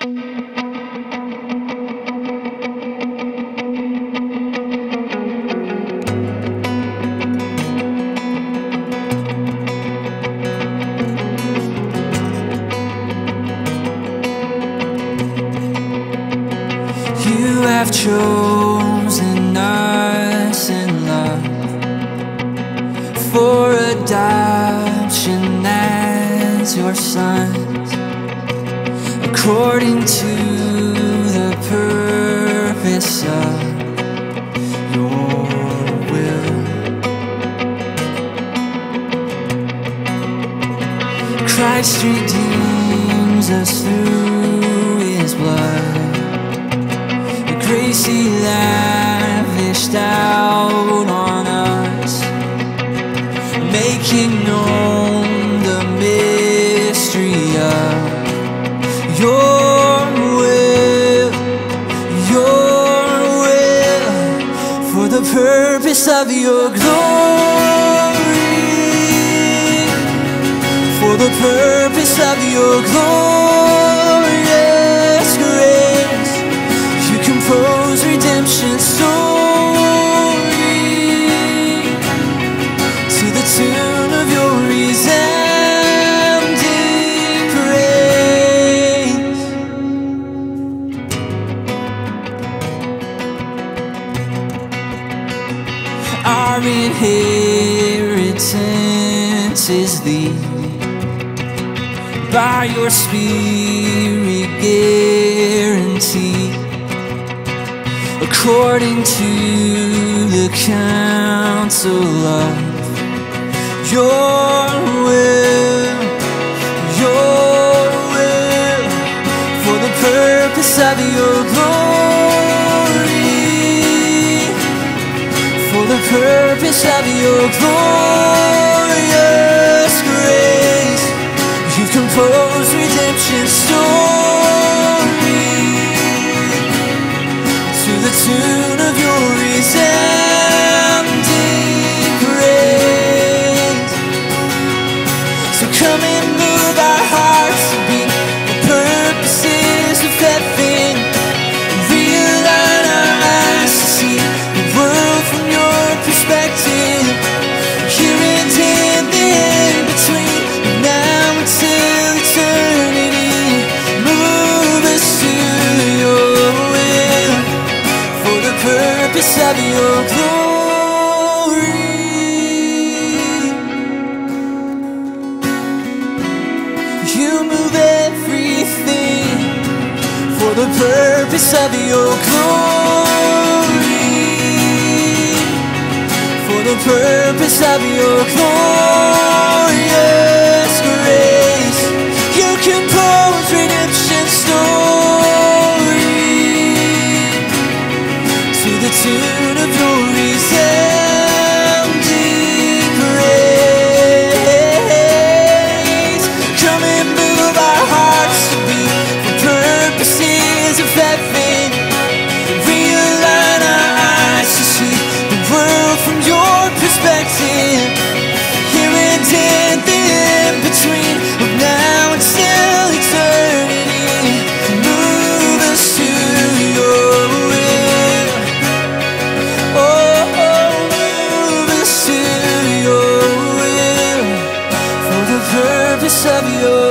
You have chosen us in love for adoption as your sons, according to the purpose of your will. Christ redeems us through his blood the grace he lavished purpose of your glory, for the purpose of your glorious Our inheritance is thee by your spirit guaranteed according to the counsel of your will, your will, for the purpose of your glory, purpose of your glorious grace. You've composed redemption story to the tune the purpose of your glory. For the purpose of your glory. the of your. Come and move our hearts to be for purposes of heaven. Realign our eyes to see the world from your perspective. Here and in the in between. of your